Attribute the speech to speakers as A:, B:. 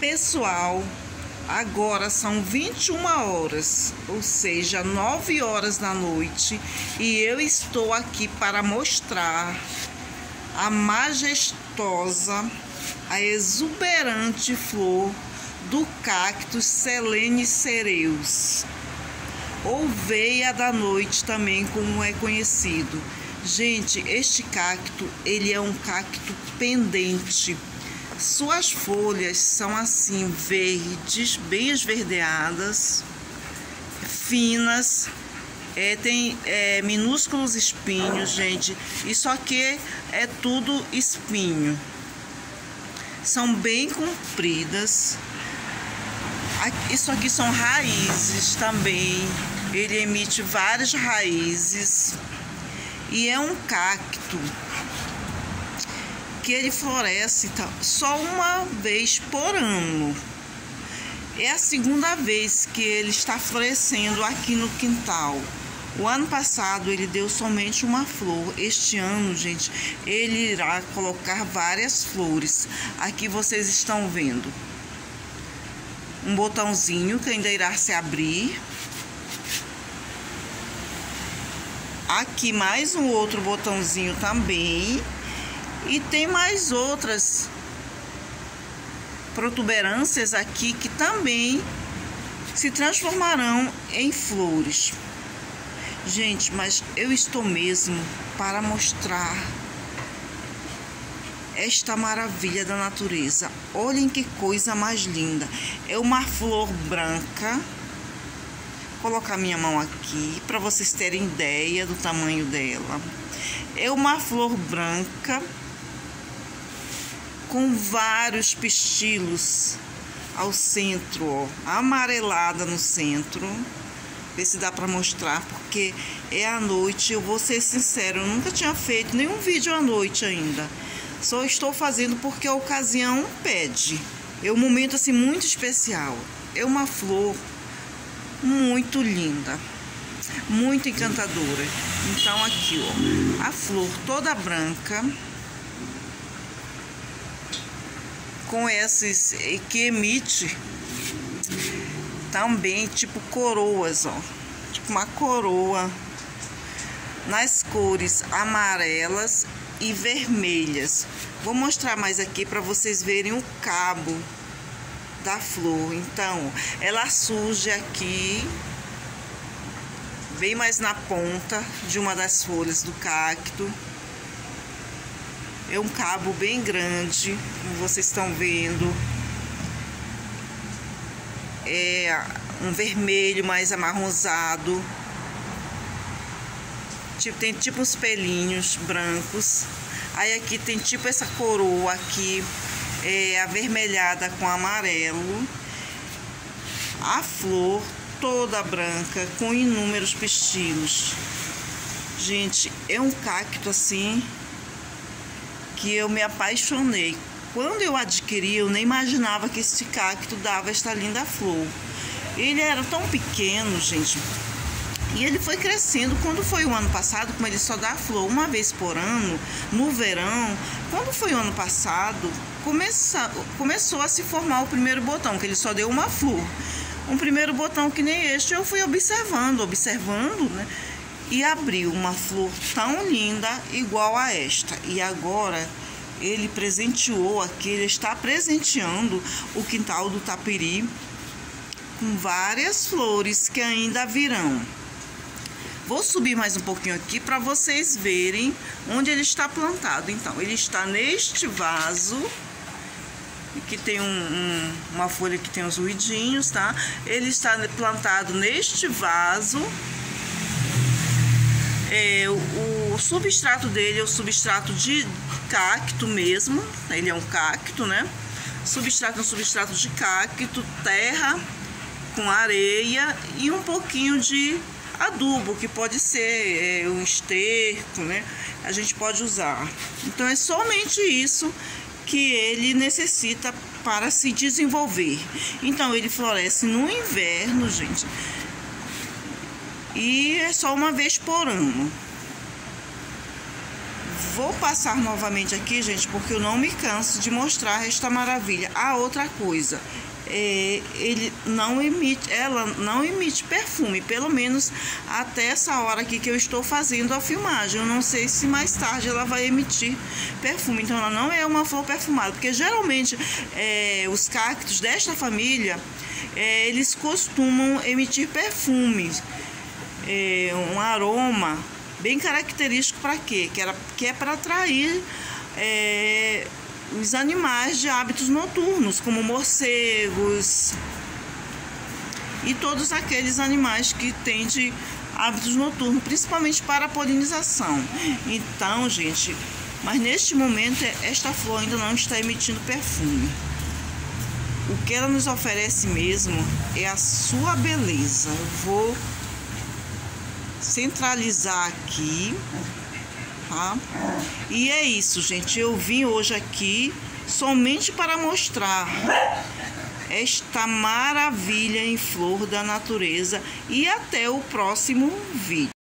A: Pessoal, agora são 21 horas, ou seja, 9 horas da noite, e eu estou aqui para mostrar a majestosa, a exuberante flor do cactus Selene cereus, ou veia da noite também, como é conhecido. Gente, este cacto, ele é um cacto pendente suas folhas são assim verdes, bem esverdeadas, finas, é, tem é, minúsculos espinhos, gente. Isso aqui é tudo espinho. São bem compridas. Isso aqui são raízes também. Ele emite várias raízes. E é um cacto que ele floresce tá, só uma vez por ano. É a segunda vez que ele está florescendo aqui no quintal. O ano passado ele deu somente uma flor. Este ano, gente, ele irá colocar várias flores. Aqui vocês estão vendo um botãozinho que ainda irá se abrir. Aqui mais um outro botãozinho também. E tem mais outras protuberâncias aqui que também se transformarão em flores. Gente, mas eu estou mesmo para mostrar esta maravilha da natureza. Olhem que coisa mais linda. É uma flor branca. Vou colocar minha mão aqui para vocês terem ideia do tamanho dela. É uma flor branca com vários pistilos ao centro, ó, amarelada no centro. Ver se dá para mostrar, porque é à noite. Eu vou ser sincero, eu nunca tinha feito nenhum vídeo à noite ainda. Só estou fazendo porque a ocasião pede. É um momento assim muito especial. É uma flor muito linda, muito encantadora. Então aqui, ó, a flor toda branca com esses que emite também tipo coroas, ó. Tipo uma coroa nas cores amarelas e vermelhas. Vou mostrar mais aqui para vocês verem o cabo da flor. Então, ela surge aqui bem mais na ponta de uma das folhas do cacto. É um cabo bem grande, como vocês estão vendo. É um vermelho mais amarronzado. Tipo, tem tipo uns pelinhos brancos. Aí aqui tem tipo essa coroa aqui, é, avermelhada com amarelo. A flor toda branca, com inúmeros pistilos. Gente, é um cacto assim que eu me apaixonei. Quando eu adquiri, eu nem imaginava que esse cacto dava esta linda flor. Ele era tão pequeno, gente. E ele foi crescendo. Quando foi o ano passado, como ele só dá flor uma vez por ano, no verão, quando foi o ano passado, começa, começou a se formar o primeiro botão, que ele só deu uma flor. Um primeiro botão que nem este, eu fui observando, observando, né? E abriu uma flor tão linda igual a esta. E agora ele presenteou aqui, ele está presenteando o quintal do Tapiri com várias flores que ainda virão. Vou subir mais um pouquinho aqui para vocês verem onde ele está plantado. Então, ele está neste vaso que tem um, um, uma folha que tem os ruidinhos, tá? Ele está plantado neste vaso é, o substrato dele é o substrato de cacto mesmo, ele é um cacto, né? Substrato é um substrato de cacto, terra com areia e um pouquinho de adubo, que pode ser é, um esterco, né? A gente pode usar. Então é somente isso que ele necessita para se desenvolver. Então ele floresce no inverno, gente e é só uma vez por ano. Vou passar novamente aqui, gente, porque eu não me canso de mostrar esta maravilha. A outra coisa, é, ele não emite, ela não emite perfume, pelo menos até essa hora aqui que eu estou fazendo a filmagem. Eu não sei se mais tarde ela vai emitir perfume. Então ela não é uma flor perfumada, porque geralmente é, os cactos desta família é, eles costumam emitir perfumes, é, um aroma bem característico para quê? Que, era, que é para atrair é, os animais de hábitos noturnos, como morcegos e todos aqueles animais que têm de hábitos noturnos, principalmente para a polinização. Então, gente, mas neste momento esta flor ainda não está emitindo perfume. O que ela nos oferece mesmo é a sua beleza. Eu vou centralizar aqui, tá? E é isso, gente. Eu vim hoje aqui somente para mostrar esta maravilha em flor da natureza e até o próximo vídeo.